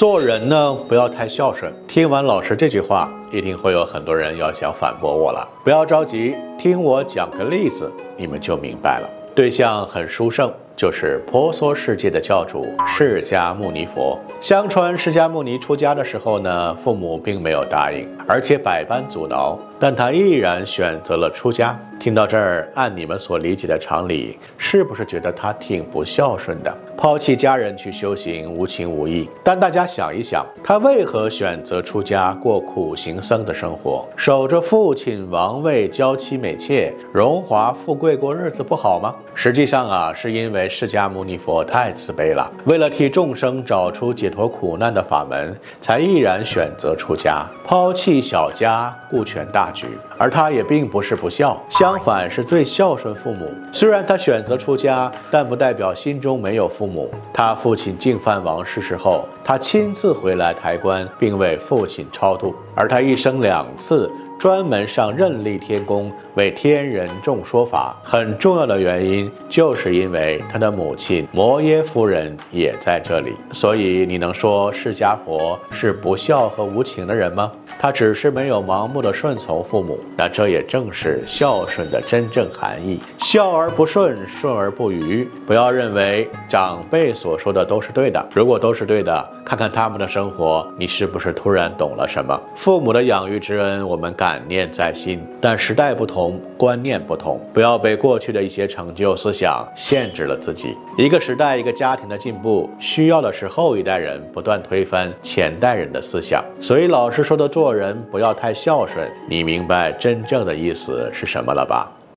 做人呢，不要太孝顺。听完老师这句话，一定会有很多人要想反驳我了。不要着急，听我讲个例子，你们就明白了。对象很殊胜。就是婆娑世界的教主释迦牟尼佛。相传释迦牟尼出家的时候呢，父母并没有答应，而且百般阻挠，但他毅然选择了出家。听到这儿，按你们所理解的常理，是不是觉得他挺不孝顺的？抛弃家人去修行，无情无义。但大家想一想，他为何选择出家过苦行僧的生活，守着父亲王位，娇妻美妾，荣华富贵过日子不好吗？实际上啊，是因为释迦牟尼佛太慈悲了，为了替众生找出解脱苦难的法门，才毅然选择出家，抛弃小家，顾全大局。而他也并不是不孝，相反是最孝顺父母。虽然他选择出家，但不代表心中没有父。他父亲净饭王逝世后，他亲自回来抬棺，并为父亲超度。而他一生两次。专门上任力天宫为天人众说法，很重要的原因就是因为他的母亲摩耶夫人也在这里，所以你能说释迦佛是不孝和无情的人吗？他只是没有盲目的顺从父母，那这也正是孝顺的真正含义。孝而不顺，顺而不愚。不要认为长辈所说的都是对的，如果都是对的，看看他们的生活，你是不是突然懂了什么？父母的养育之恩，我们感。感念在心，但时代不同，观念不同，不要被过去的一些成就思想限制了自己。一个时代，一个家庭的进步，需要的是后一代人不断推翻前代人的思想。所以，老师说的做人不要太孝顺，你明白真正的意思是什么了吧？